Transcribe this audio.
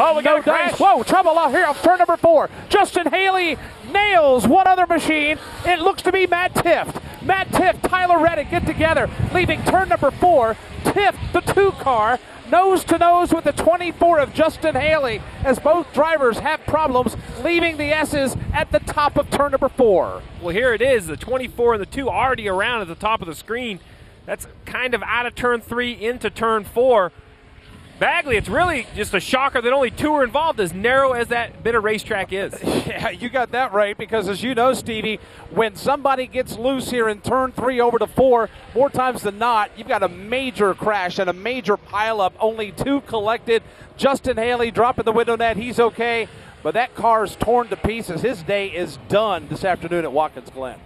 Oh, we got no a crash. dice. Whoa, trouble out here on turn number four. Justin Haley nails one other machine. It looks to be Matt Tifft. Matt Tifft, Tyler Reddick get together, leaving turn number four. Tifft, the two car, nose to nose with the 24 of Justin Haley as both drivers have problems leaving the S's at the top of turn number four. Well, here it is. The 24 and the 2 already around at the top of the screen. That's kind of out of turn 3 into turn 4. Bagley, it's really just a shocker that only two are involved, as narrow as that bit of racetrack is. Yeah, you got that right because, as you know, Stevie, when somebody gets loose here in turn three over to four, more times than not, you've got a major crash and a major pileup. Only two collected. Justin Haley dropping the window net. He's okay, but that car is torn to pieces. His day is done this afternoon at Watkins Glen.